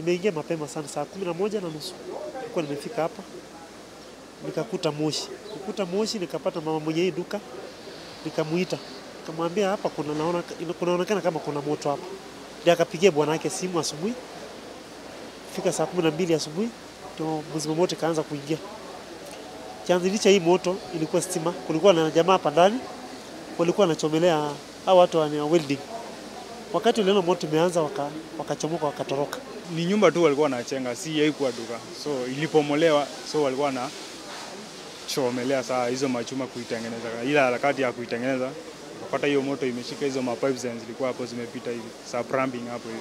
Nimeingia mapema sana, saa kumi na moja na nusu nilikuwa nimefika hapa, nikakuta moshi. Kukuta moshi, nikapata mama mwenye hii duka, nikamuita, nikamwambia hapa kuna naona kunaonekana kama kuna moto hapa. Ndio akapigia bwana yake simu asubuhi, fika saa kumi na mbili asubuhi ndio mzima moto ikaanza kuingia. Chanzilisha cha hii moto ilikuwa stima. Kulikuwa na jamaa hapa ndani walikuwa wanachomelea hao watu wa welding. Wakati uliona moto imeanza, waka- wakachomoka wakatoroka. ni nyumba tu walikuwa wanachenga, si haikuwa duka, so ilipomolewa, so walikuwa na chomelea saa hizo machuma kuitengeneza, ila harakati ya kuitengeneza wakapata hiyo moto imeshika hizo mapipes zilikuwa hapo zimepita hivi saa plumbing hapo hivi,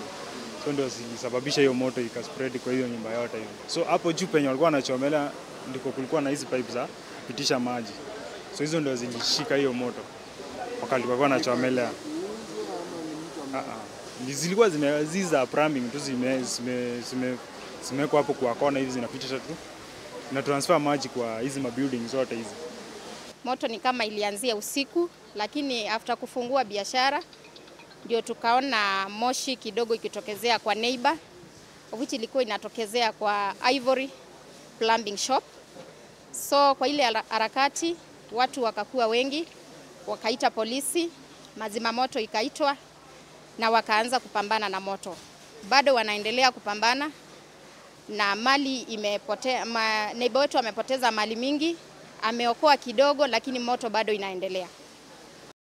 so ndio zilisababisha hiyo moto ikaspread kwa hiyo nyumba yote hivi. So hapo juu penye walikuwa wanachomelea ndiko kulikuwa na hizi pipe za kupitisha maji, so hizo ndio zilishika hiyo moto wakati walikuwa wanachomelea. Ni zilikuwa zime ziza plumbing tu zime zime zime zimewekwa hapo kwa kona hivi zinapitisha tu na transfer maji kwa hizi mabuilding zote hizi. Moto ni kama ilianzia usiku, lakini after kufungua biashara ndio tukaona moshi kidogo ikitokezea kwa neighbor, which ilikuwa inatokezea kwa Ivory Plumbing Shop. So kwa ile harakati watu wakakuwa wengi, wakaita polisi, mazima moto ikaitwa na wakaanza kupambana na moto. Bado wanaendelea kupambana na mali imepotea, ma, neighbor wetu amepoteza mali mingi, ameokoa kidogo, lakini moto bado inaendelea.